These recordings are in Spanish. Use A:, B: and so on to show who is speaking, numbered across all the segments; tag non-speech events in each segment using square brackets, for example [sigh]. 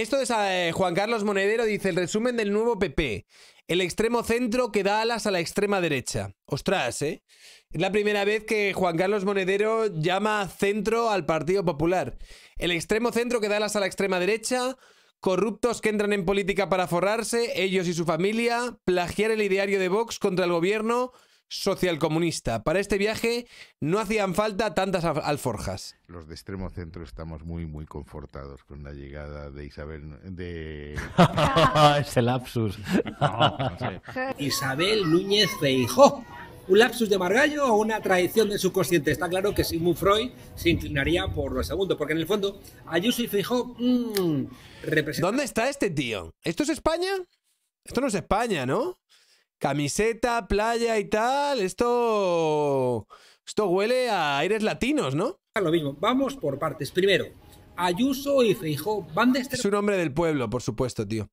A: Esto es eh, Juan Carlos Monedero, dice el resumen del nuevo PP. El extremo centro que da alas a la extrema derecha. Ostras, ¿eh? Es la primera vez que Juan Carlos Monedero llama centro al Partido Popular. El extremo centro que da alas a la extrema derecha, corruptos que entran en política para forrarse, ellos y su familia, plagiar el ideario de Vox contra el gobierno, socialcomunista. Para este viaje no hacían falta tantas alforjas.
B: Los de extremo centro estamos muy, muy confortados con la llegada de Isabel. de. [laughs]
C: Ese lapsus. [laughs]
D: Isabel Núñez Feijó. ¿Un lapsus de Margallo o una traición del subconsciente? Está claro que Sigmund Freud se inclinaría por lo segundo, porque en el fondo Ayuso y Feijó mmm, representan...
A: ¿Dónde está este tío? ¿Esto es España? Esto no es España, ¿no? Camiseta, playa y tal. Esto. Esto huele a aires latinos, ¿no?
D: Lo mismo. Vamos por partes. Primero, Ayuso y Feijó van de este.
A: Es un hombre del pueblo, por supuesto, tío.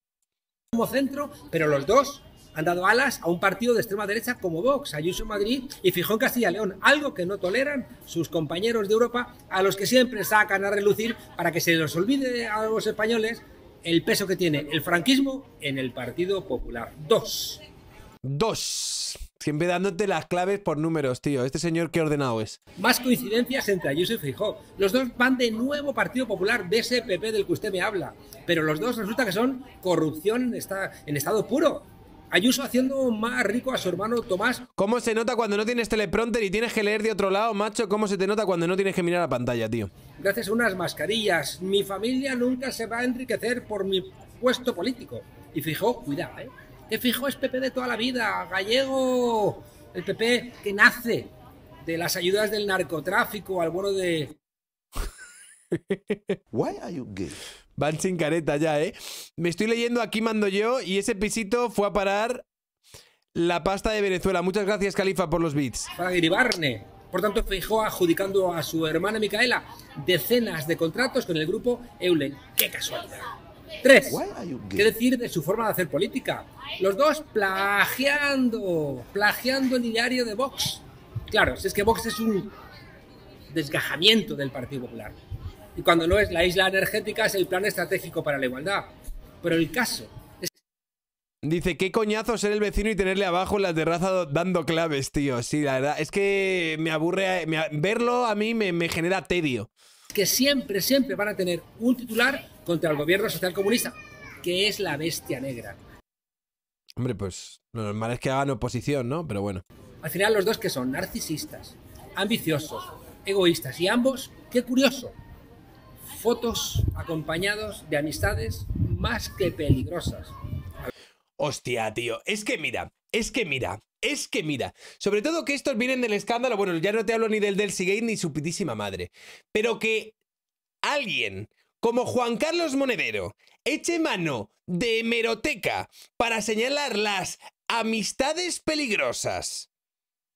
D: Como centro, pero los dos han dado alas a un partido de extrema derecha como Vox, Ayuso en Madrid y Fijó en Castilla y León, algo que no toleran sus compañeros de Europa, a los que siempre sacan a relucir para que se les olvide a los españoles el peso que tiene el franquismo en el Partido Popular. Dos.
A: Dos. Siempre dándote las claves por números, tío. Este señor, ¿qué ordenado es?
D: Más coincidencias entre Ayuso y Fijó. Los dos van de nuevo Partido Popular, de ese PP del que usted me habla. Pero los dos resulta que son corrupción en, en estado puro. Ayuso haciendo más rico a su hermano Tomás.
A: ¿Cómo se nota cuando no tienes teleprompter y tienes que leer de otro lado, macho? ¿Cómo se te nota cuando no tienes que mirar la pantalla, tío?
D: Gracias a unas mascarillas. Mi familia nunca se va a enriquecer por mi puesto político. Y Fijó, cuidado, ¿eh? Que fijo es PP de toda la vida, gallego, el PP que nace de las ayudas del narcotráfico al bueno de... [laughs]
B: Why are you gay?
A: Van sin careta ya, ¿eh? Me estoy leyendo Aquí mando yo y ese pisito fue a parar la pasta de Venezuela. Muchas gracias, Califa, por los beats.
D: Para derivarne. Por tanto, fijó adjudicando a su hermana Micaela decenas de contratos con el grupo Eulen. ¡Qué casualidad! Tres. ¿Qué decir de su forma de hacer política? Los dos plagiando, plagiando el diario de Vox. Claro, si es que Vox es un desgajamiento del Partido Popular. Y cuando no es la isla energética, es el plan estratégico para la igualdad. Pero el caso es...
A: Dice, qué coñazo ser el vecino y tenerle abajo en la terraza dando claves, tío. Sí, la verdad, es que me aburre, verlo a mí me, me genera tedio.
D: Que siempre, siempre van a tener un titular contra el gobierno socialcomunista, que es la bestia negra.
A: Hombre, pues lo normal es que hagan oposición, ¿no? Pero bueno.
D: Al final los dos que son narcisistas, ambiciosos, egoístas y ambos, qué curioso, fotos acompañados de amistades más que peligrosas.
A: Hostia, tío, es que mira, es que mira, es que mira, sobre todo que estos vienen del escándalo, bueno, ya no te hablo ni del del Gate ni su pitísima madre, pero que alguien como Juan Carlos Monedero eche mano de hemeroteca para señalar las amistades peligrosas.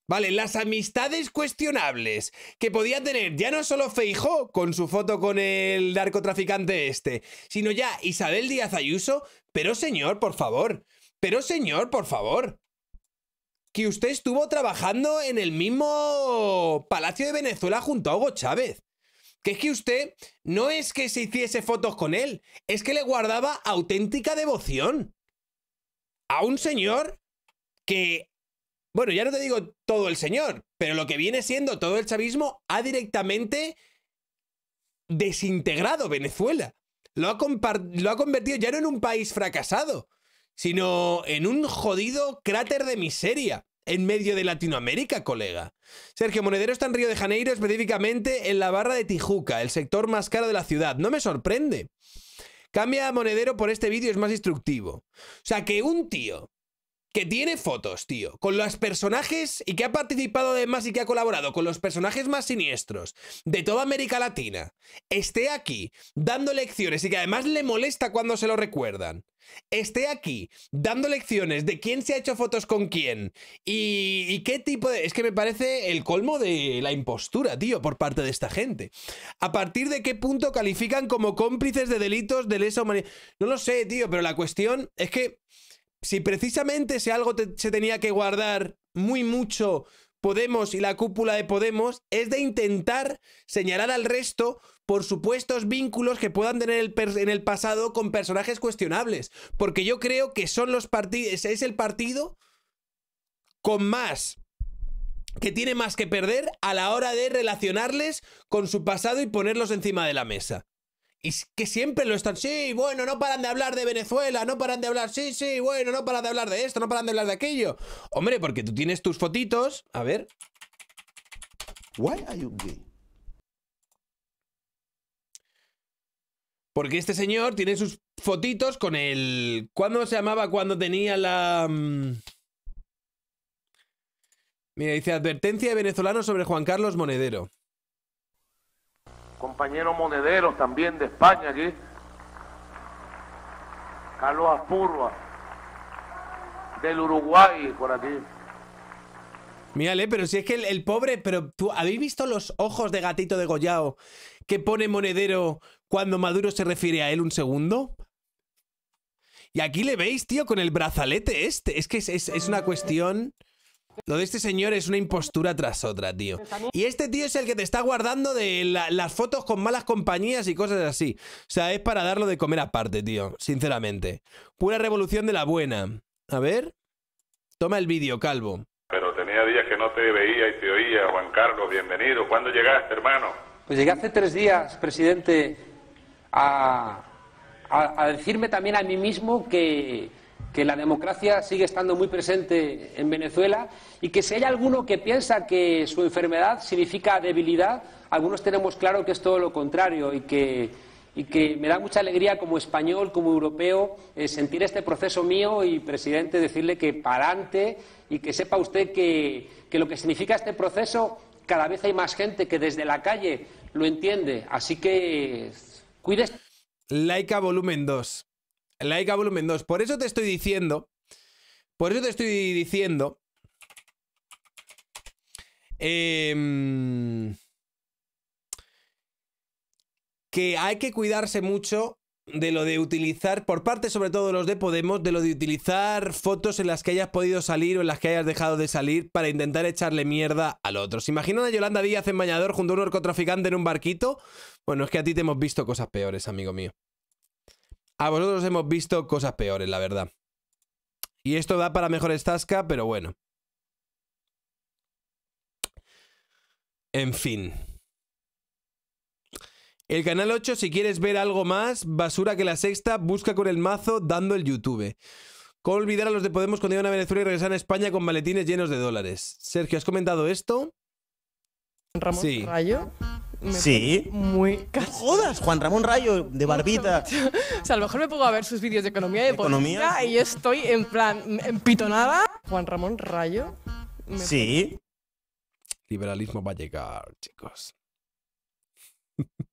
A: Vale, las amistades cuestionables que podía tener ya no solo Feijó con su foto con el narcotraficante este, sino ya Isabel Díaz Ayuso. Pero señor, por favor. Pero señor, por favor. Que usted estuvo trabajando en el mismo Palacio de Venezuela junto a Hugo Chávez. Que es que usted no es que se hiciese fotos con él, es que le guardaba auténtica devoción a un señor que, bueno, ya no te digo todo el señor, pero lo que viene siendo todo el chavismo ha directamente desintegrado Venezuela. Lo ha, lo ha convertido ya no en un país fracasado, sino en un jodido cráter de miseria en medio de Latinoamérica, colega. Sergio Monedero está en Río de Janeiro, específicamente en la barra de Tijuca, el sector más caro de la ciudad. No me sorprende. Cambia a Monedero por este vídeo, es más instructivo. O sea, que un tío que tiene fotos, tío, con los personajes y que ha participado además y que ha colaborado con los personajes más siniestros de toda América Latina, esté aquí dando lecciones y que además le molesta cuando se lo recuerdan esté aquí dando lecciones de quién se ha hecho fotos con quién y, qué tipo de... Es que me parece el colmo de la impostura, tío, por parte de esta gente. ¿A partir de qué punto califican como cómplices de delitos de lesa humanidad? No lo sé, tío, pero la cuestión es que si precisamente ese algo se tenía que guardar muy mucho Podemos y la cúpula de Podemos, es de intentar señalar al resto por supuestos vínculos que puedan tener en el pasado con personajes cuestionables. Porque yo creo que son los partidos. Es el partido con más. que tiene más que perder a la hora de relacionarles con su pasado y ponerlos encima de la mesa. Y es que siempre lo están, sí, bueno, no paran de hablar de Venezuela, no paran de hablar, sí, sí, bueno, no paran de hablar de esto, no paran de hablar de aquello. Hombre, porque tú tienes tus fotitos, a ver,
E: Why are you gay?
A: porque este señor tiene sus fotitos con el... ¿Cuándo se llamaba cuando tenía la... mm? Mira, dice advertencia de venezolano sobre Juan Carlos Monedero.
F: Compañeros monederos también de España aquí. Carlos Aspurua, del Uruguay, por aquí.
A: Mírale, pero si es que el, el pobre, pero tú, ¿habéis visto los ojos de gatito de Goyao que pone Monedero cuando Maduro se refiere a él un segundo? Y aquí le veis, tío, con el brazalete este. Es que es, es- es una cuestión... Lo de este señor es una impostura tras otra, tío. Y este tío es el que te está guardando de la- las fotos con malas compañías y cosas así. O sea, es para darlo de comer aparte, tío. Sinceramente. Pura revolución de la buena. A ver. Toma el vídeo, calvo.
G: Pero tenía días que no te veía y te oía. Juan Carlos, bienvenido. ¿Cuándo llegaste, hermano?
H: Pues llegué hace tres días, presidente, a, a- a decirme también a mí mismo que, que la democracia sigue estando muy presente en Venezuela y que si hay alguno que piensa que su enfermedad significa debilidad, algunos tenemos claro que es todo lo contrario y que, y que me da mucha alegría como español, como europeo, eh, sentir este proceso mío y, presidente, decirle que para adelante y que sepa usted que, que lo que significa este proceso cada vez hay más gente que desde la calle lo entiende. Así que cuídese.
A: Laika volumen 2. Laika volumen 2. Por eso te estoy diciendo. Por eso te estoy diciendo. em, que hay que cuidarse mucho de lo de utilizar, por parte sobre todo de los de Podemos, de lo de utilizar fotos en las que hayas podido salir o en las que hayas dejado de salir para intentar echarle mierda al otro. ¿Se imaginan a Yolanda Díaz en bañador junto a un narcotraficante en un barquito? Bueno, es que a ti te hemos visto cosas peores, amigo mío. A vosotros hemos visto cosas peores, la verdad. Y esto da para mejores tasca, pero bueno. En fin. El canal 8, si quieres ver algo más, basura que la sexta, busca con el mazo dando el YouTube. ¿Cómo olvidar a los de Podemos cuando iban a Venezuela y regresan a España con maletines llenos de dólares? Sergio, ¿has comentado esto?
I: Ramón
A: Sí.
I: Rayo. Me
J: Sí.
I: Muy
J: No
I: caro.
J: jodas, Juan Ramón Rayo, de barbita. [laughs]
I: O sea, a lo mejor me pongo a ver sus vídeos de economía y de
J: ¿Economía?
I: política y yo estoy en plan empitonada. Juan Ramón Rayo. me
J: Sí.
A: Liberalismo va a llegar, chicos. [laughs]